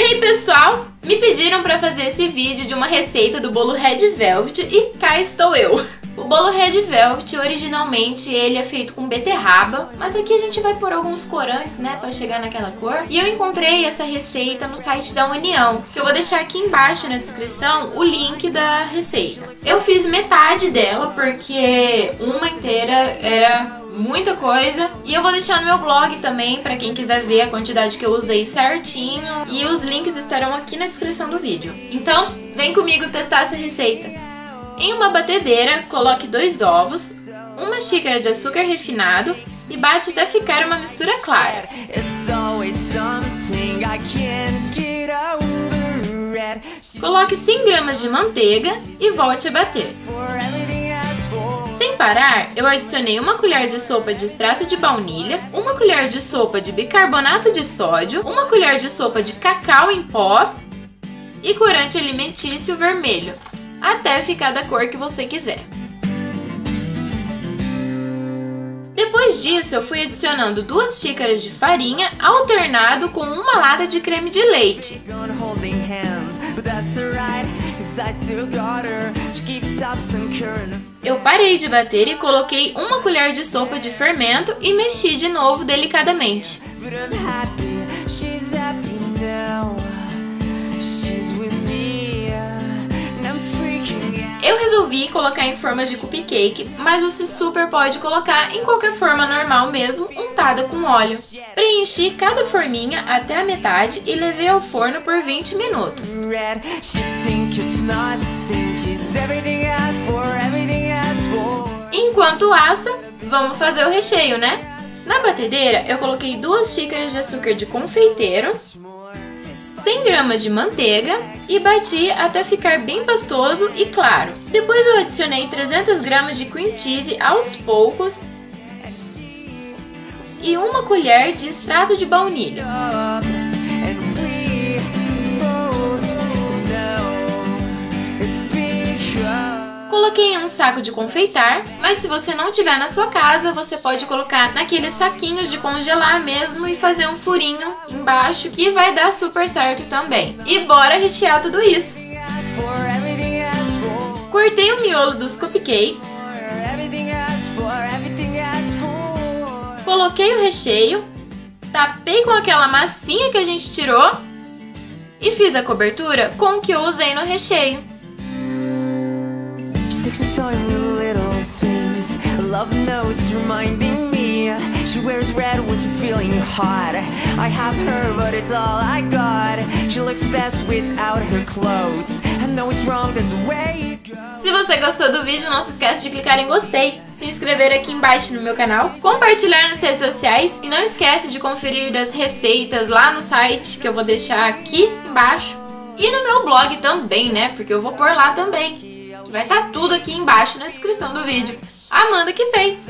Hey pessoal! Me pediram para fazer esse vídeo de uma receita do bolo Red Velvet e cá estou eu. O bolo Red Velvet, originalmente, ele é feito com beterraba, mas aqui a gente vai pôr alguns corantes, né, para chegar naquela cor. E eu encontrei essa receita no site da União, que eu vou deixar aqui embaixo na descrição o link da receita. Eu fiz metade dela, porque uma inteira era muita coisa. E eu vou deixar no meu blog também, para quem quiser ver a quantidade que eu usei certinho. E os links estarão aqui na descrição do vídeo. Então, vem comigo testar essa receita. Em uma batedeira, coloque dois ovos, uma xícara de açúcar refinado e bate até ficar uma mistura clara. Coloque 100 gramas de manteiga e volte a bater parar, eu adicionei uma colher de sopa de extrato de baunilha, uma colher de sopa de bicarbonato de sódio, uma colher de sopa de cacau em pó e corante alimentício vermelho, até ficar da cor que você quiser. Depois disso, eu fui adicionando duas xícaras de farinha alternado com uma lata de creme de leite. Eu parei de bater e coloquei uma colher de sopa de fermento e mexi de novo delicadamente. Eu resolvi colocar em formas de cupcake, mas você super pode colocar em qualquer forma normal mesmo, untada com óleo. Preenchi cada forminha até a metade e levei ao forno por 20 minutos. Enquanto assa, vamos fazer o recheio, né? Na batedeira, eu coloquei duas xícaras de açúcar de confeiteiro, 100 gramas de manteiga e bati até ficar bem pastoso e claro. Depois eu adicionei 300 gramas de cream cheese aos poucos e uma colher de extrato de baunilha. Coloquei em um saco de confeitar, mas se você não tiver na sua casa, você pode colocar naqueles saquinhos de congelar mesmo e fazer um furinho embaixo que vai dar super certo também. E bora rechear tudo isso! Cortei o miolo dos cupcakes, coloquei o recheio, tapei com aquela massinha que a gente tirou e fiz a cobertura com o que eu usei no recheio. Takes time with little things. Love notes reminding me She wears red when she's feeling hot. I have her but it's all I got. She looks best without her clothes. I know it's wrong, that's the way it goes. Se você gostou do vídeo, não se esquece de clicar em gostei se inscrever aqui embaixo no meu canal, compartilhar nas redes sociais e não esquece de conferir as receitas lá no site que eu vou deixar aqui embaixo e no meu blog também, né? Porque eu vou pôr lá também. Vai estar tá tudo aqui embaixo na descrição do vídeo. Amanda que fez!